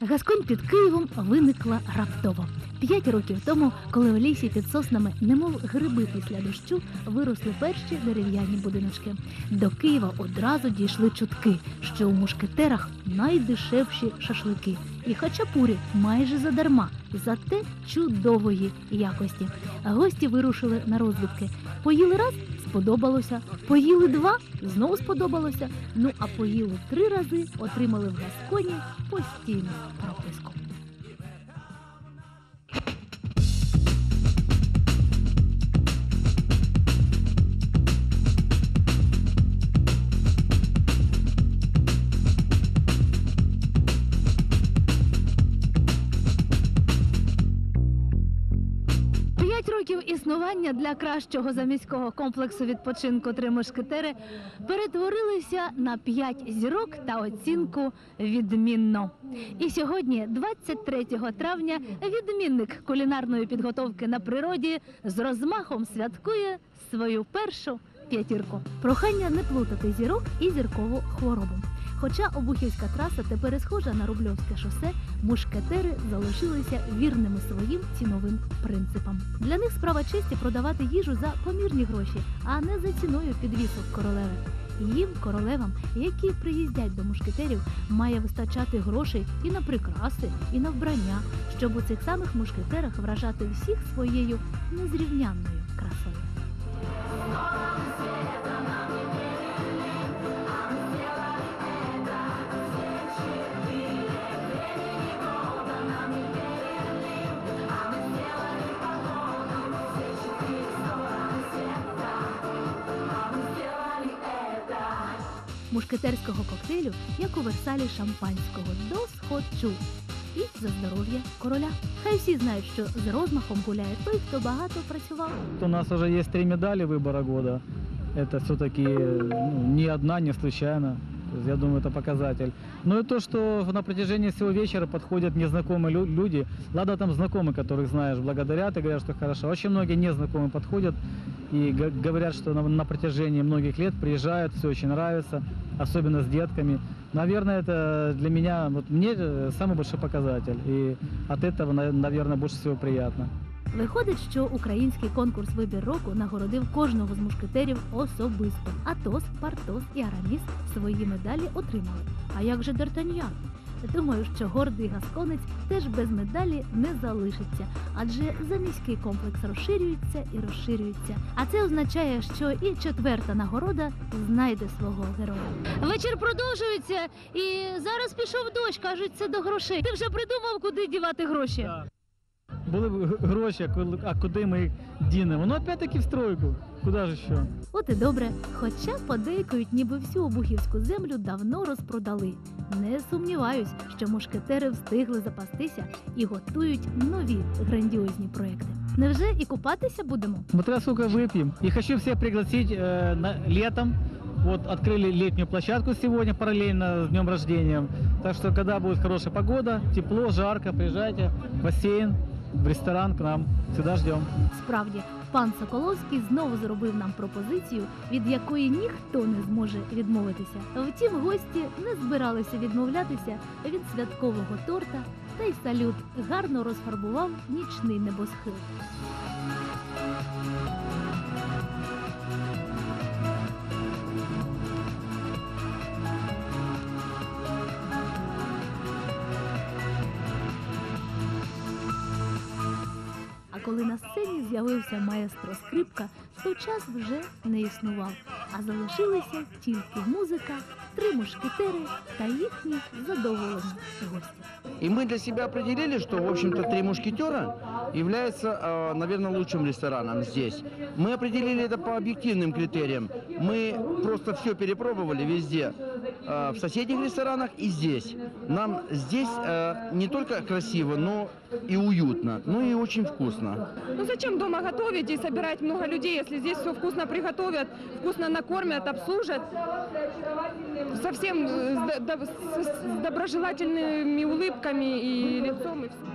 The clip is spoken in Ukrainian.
Гасконь під Києвом виникла раптово. П'ять років тому, коли у лісі під соснами, немов гриби після дощу, виросли перші дерев'яні будиночки. До Києва одразу дійшли чутки, що у мушкетерах найдешевші шашлики, і хачапурі майже задарма, зате чудової якості. Гості вирушили на розвідки. Поїли раз сподобалося, поїли два знову сподобалося. Ну а поїли три рази, отримали в Гасконі постійну прописку. Років існування для кращого заміського комплексу відпочинку три мушкетери перетворилися на п'ять зірок та оцінку відмінно. І сьогодні, 23 травня, відмінник кулінарної підготовки на природі з розмахом святкує свою першу п'ятірку. Прохання не плутати зірок і зіркову хворобу. Хоча Обухівська траса тепер схожа на Рубльовське шосе, мушкетери залишилися вірними своїм ціновим принципам. Для них справа честі продавати їжу за помірні гроші, а не за ціною підвісок королеви. Їм, королевам, які приїздять до мушкетерів, має вистачати грошей і на прикраси, і на вбрання, щоб у цих самих мушкетерах вражати всіх своєю незрівнянною красою. Мушкетерського коктейлю, як у Версалі шампанського, до схочу. І за здоров'я короля. Хай всі знають, що з розмахом гуляє той, хто багато працював. У нас вже є три медалі вибору года. Це все-таки ну, ні одна, не случайно. Я думаю, это показатель. Ну и то, что на протяжении всего вечера подходят незнакомые лю- люди. Ладно, там знакомые, которых знаешь, благодарят и говорят, что хорошо. Очень многие незнакомые подходят и говорят, что на, на протяжении многих лет приезжают, все очень нравится, особенно с детками. Наверное, это для меня, вот мне э, самый большой показатель. И от этого, на- наверное, больше всего приятно. Виходить, що український конкурс вибір року нагородив кожного з мушкетерів особисто. Атос, Партос і Араміс свої медалі отримали. А як же Д'Артаньян? Думаю, що гордий гасконець теж без медалі не залишиться, адже заміський комплекс розширюється і розширюється. А це означає, що і четверта нагорода знайде свого героя. Вечір продовжується, і зараз пішов дощ. кажуть, це до грошей. Ти вже придумав, куди дівати гроші? Так. Були б г- гроші, а коли- а куди ми їх дінемо? Ну опять-таки в стройку. Куди ж ще? От і добре, хоча подейкують, ніби всю обухівську землю давно розпродали. Не сумніваюсь, що мушкетери встигли запастися і готують нові грандіозні проекти. Невже і купатися будемо? Смотря сколько выпьем. И хочу всех пригласить э, на, летом. Вот открыли летнюю площадку сегодня параллельно с днем рождения. Так что когда будет хорошая погода, тепло, жарко, приезжайте в бассейн, в ресторан к нам. сюда ждем. Справді, пан Соколовський знову зробив нам пропозицію, від якої ніхто не зможе відмовитися. Втім, гості не збиралися відмовлятися від святкового торта, та й салют гарно розфарбував нічний небосхил. коли на сцені з'явився маестро скрипка, то час вже не існував, а залишилися тільки музика, три мушкетери та їхні задоволені гості. И мы для себя определили, что, в общем-то, «Три мушкетера» является, э, наверное, лучшим рестораном здесь. Мы определили это по объективным критериям. Мы просто все перепробовали везде, э, в соседних ресторанах и здесь. Нам здесь э, не только красиво, но и уютно, ну и очень вкусно. Ну зачем дома готовить и собирать много людей, если здесь все вкусно приготовят, вкусно накормят, обслужат, совсем э, с, до- с- с доброжелательными улыбками и лицом и все.